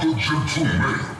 the gentleman.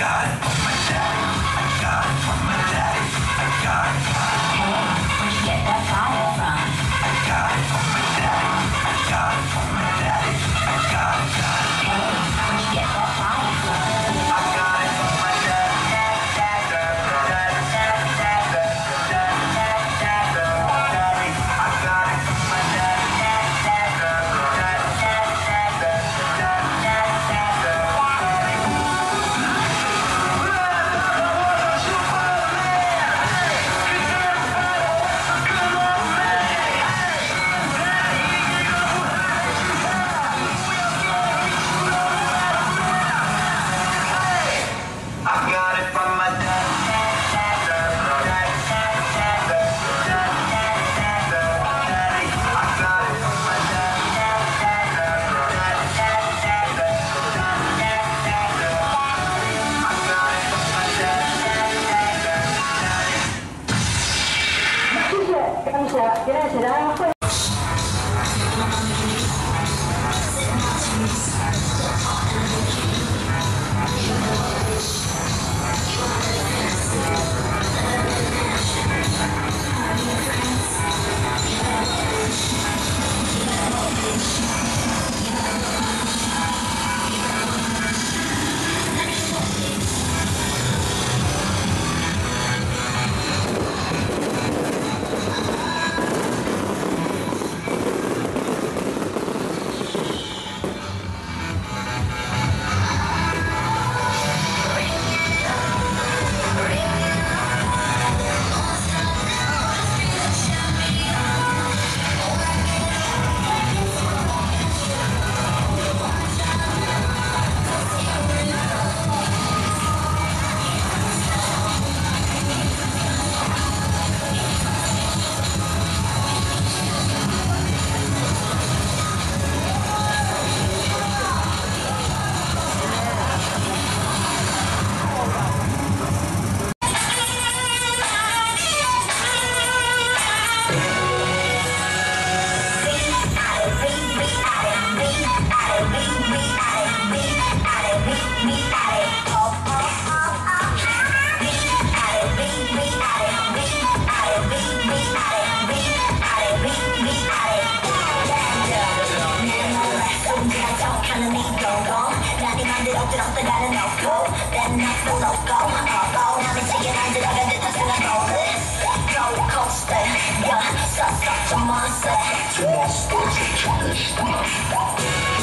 God. up, I got a no-go Better not the loco, uh-oh Now we taking on to the end the cinema yeah, such monster Monster, monster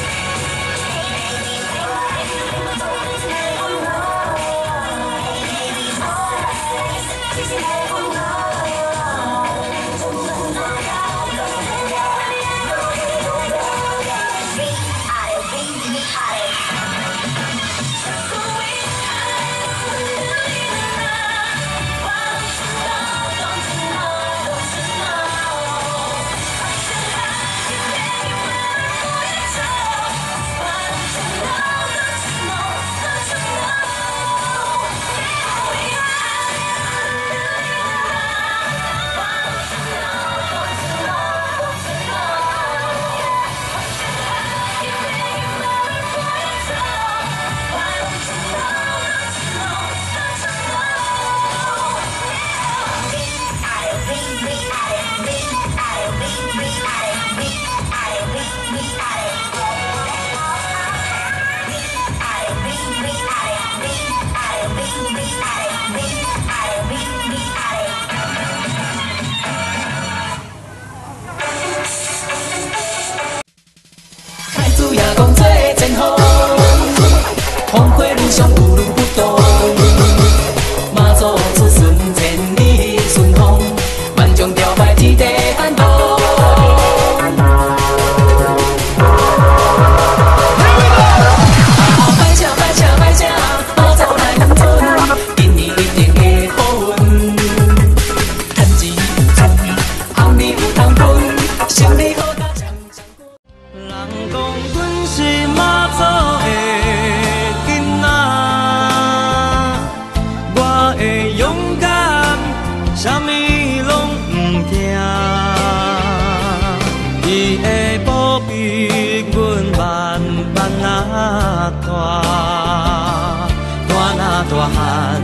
大大那大汉，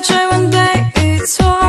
追问对与错。